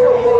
Thank you.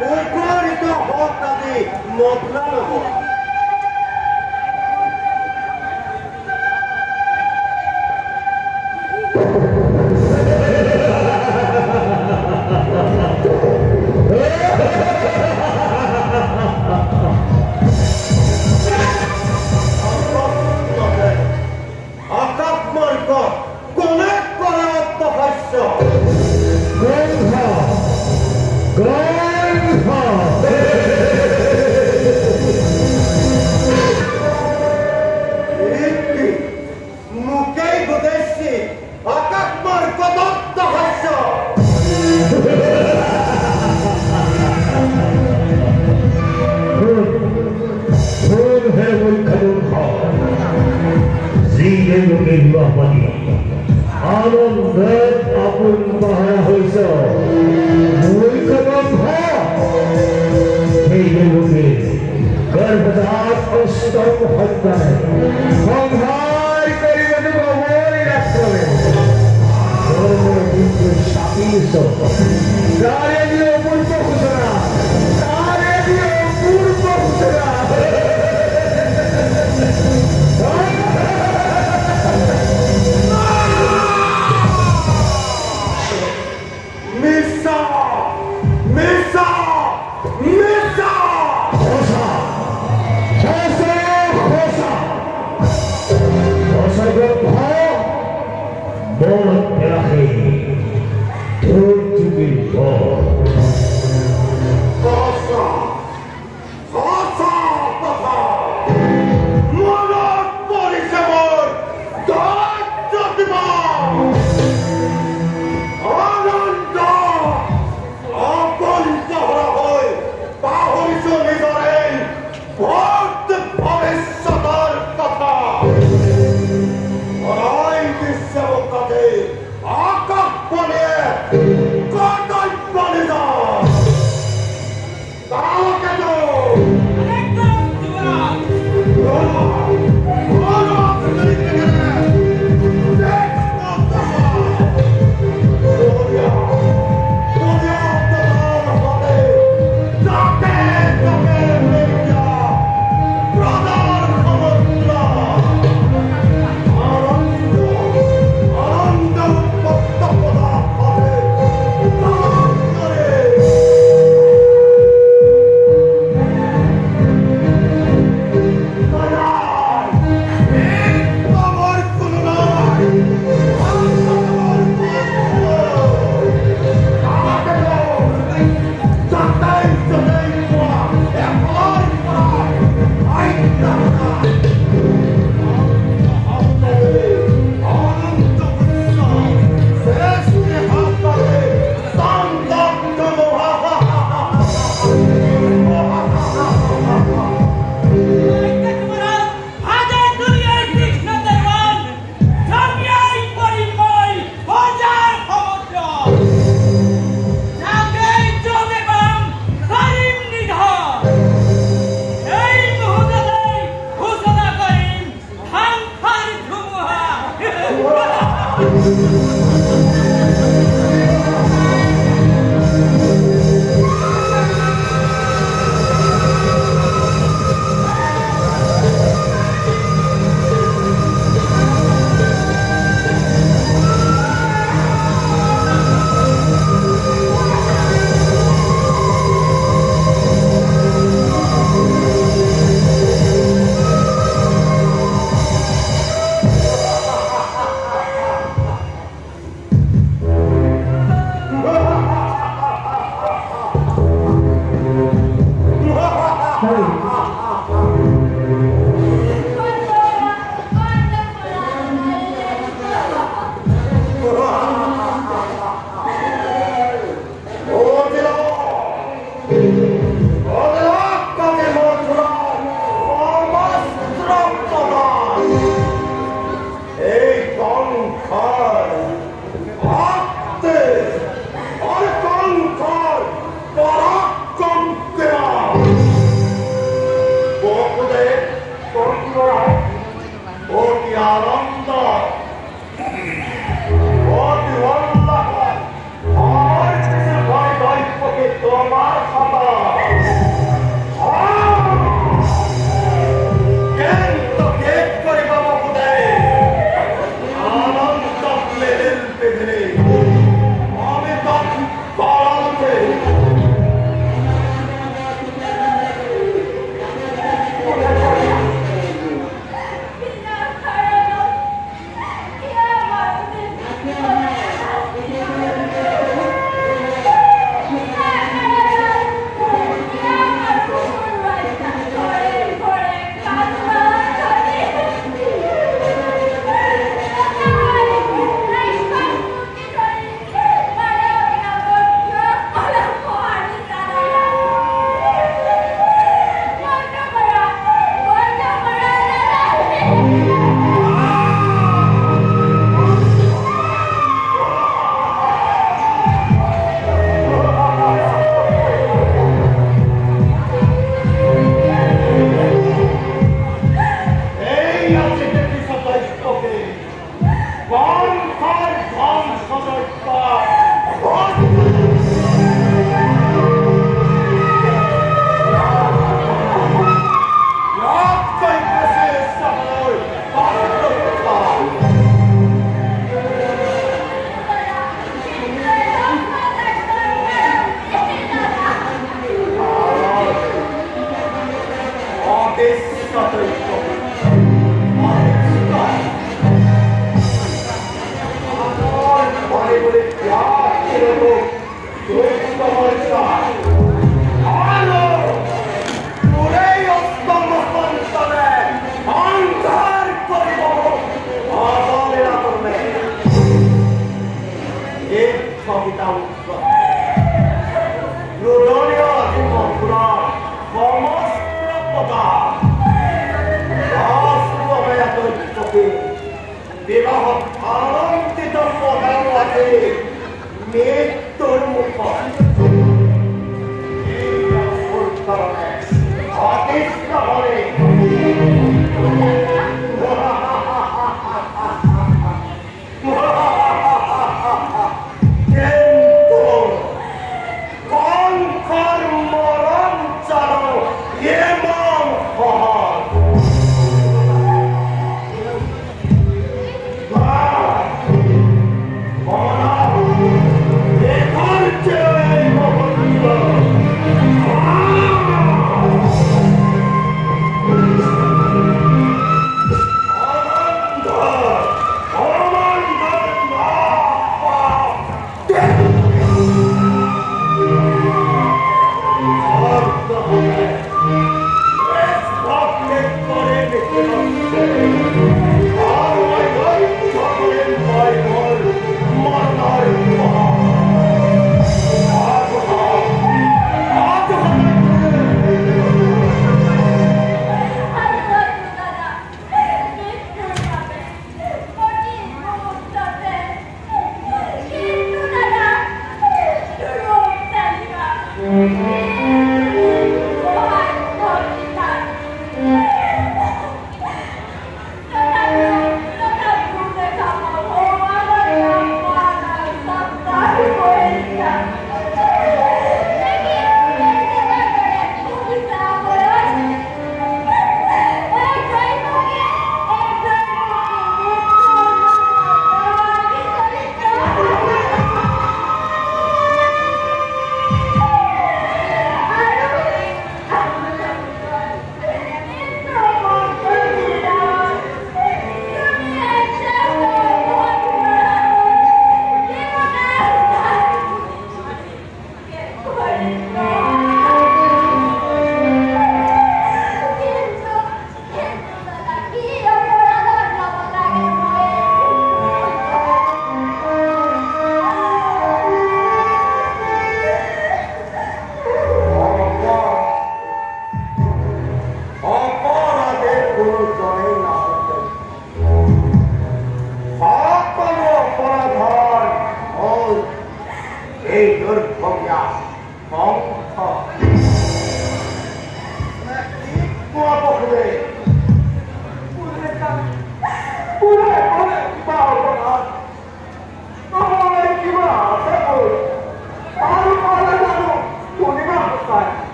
মুখরিত হক আদি মদনা নহয়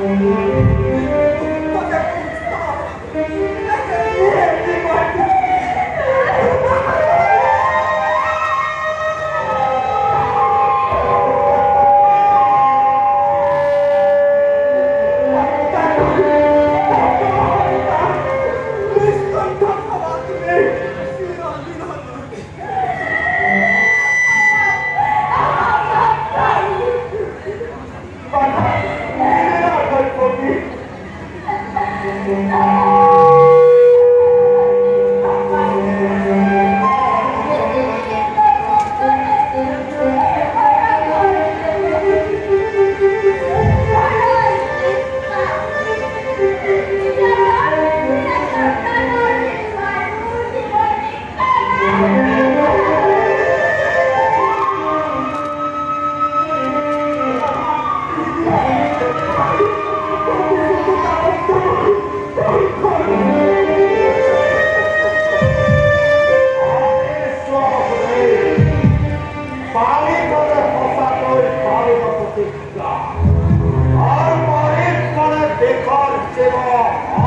Música oh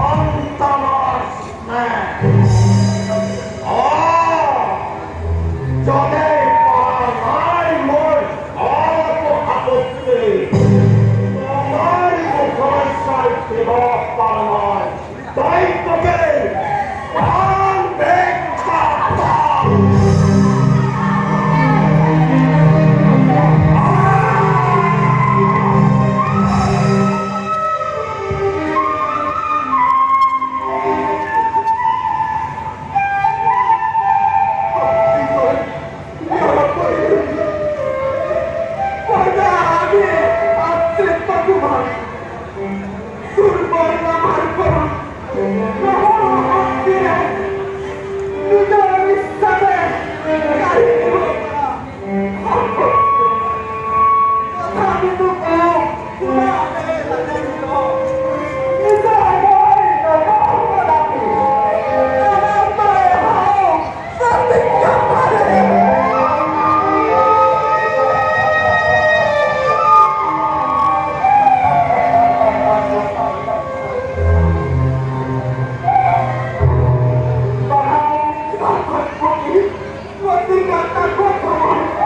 Você já está comprometido.